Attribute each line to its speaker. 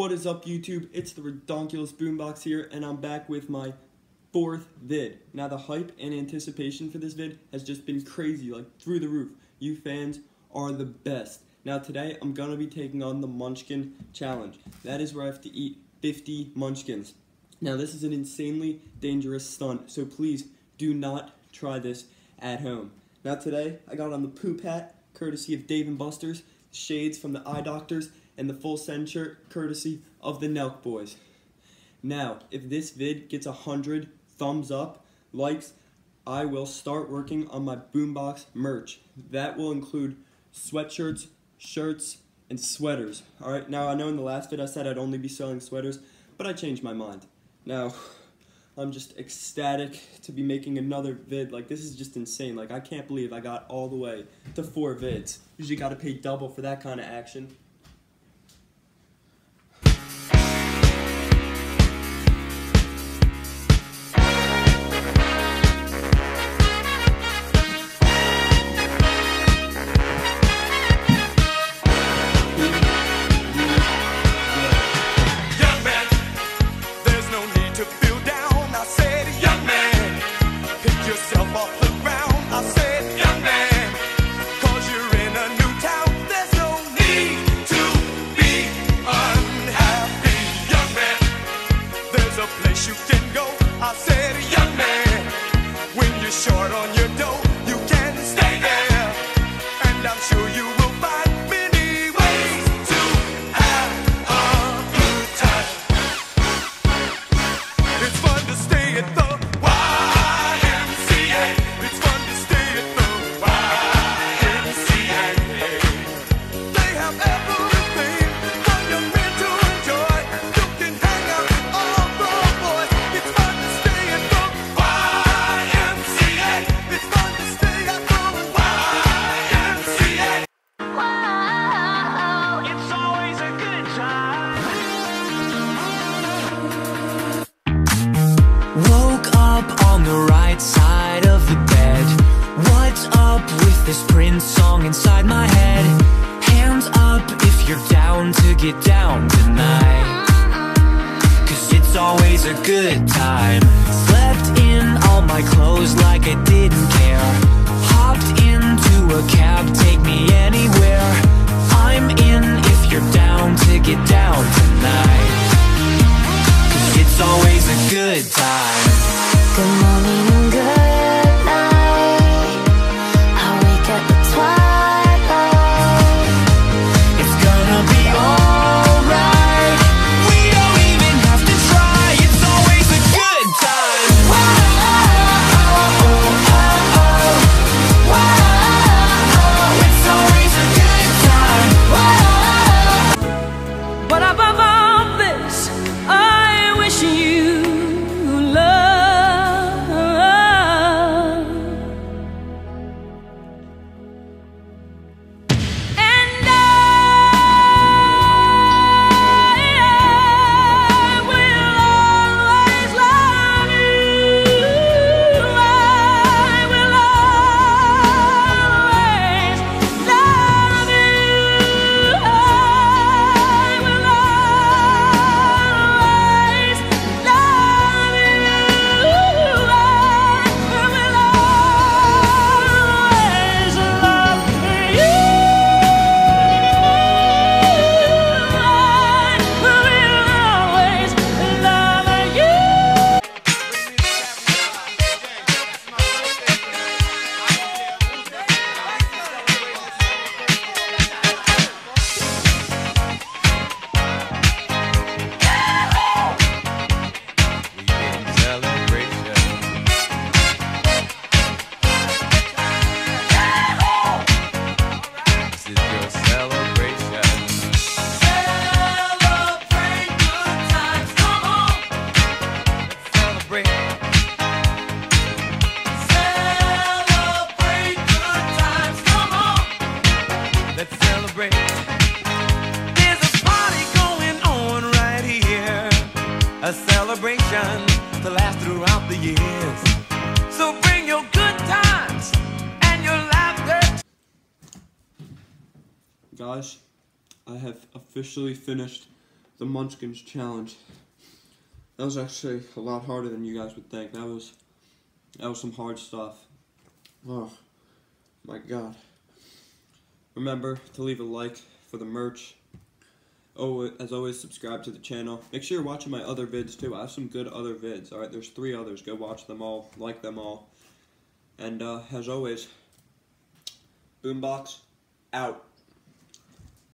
Speaker 1: What is up YouTube? It's the Ridonculous Boombox here and I'm back with my fourth vid. Now the hype and anticipation for this vid has just been crazy, like through the roof. You fans are the best. Now today I'm gonna be taking on the Munchkin Challenge. That is where I have to eat 50 Munchkins. Now this is an insanely dangerous stunt, so please do not try this at home. Now today I got on the poop hat, courtesy of Dave and Buster's, shades from the eye doctors, and the full send shirt courtesy of the Nelk Boys. Now, if this vid gets a hundred thumbs up, likes, I will start working on my Boombox merch. That will include sweatshirts, shirts, and sweaters. Alright, now I know in the last vid I said I'd only be selling sweaters, but I changed my mind. Now, I'm just ecstatic to be making another vid. Like, this is just insane. Like, I can't believe I got all the way to four vids. Usually gotta pay double for that kind of action.
Speaker 2: Short on you
Speaker 3: this Prince song inside my head? Hands up if you're down to get down tonight. Cause it's always a good time. Slept in all my clothes like I didn't care. Hopped into
Speaker 2: A celebration to last throughout the years. So bring your good times and your laughter.
Speaker 1: Guys, I have officially finished the Munchkins challenge. That was actually a lot harder than you guys would think. That was that was some hard stuff. Oh my god. Remember to leave a like for the merch. Oh, as always, subscribe to the channel. Make sure you're watching my other vids too. I have some good other vids. Alright, there's three others. Go watch them all. Like them all. And uh, as always, Boombox out.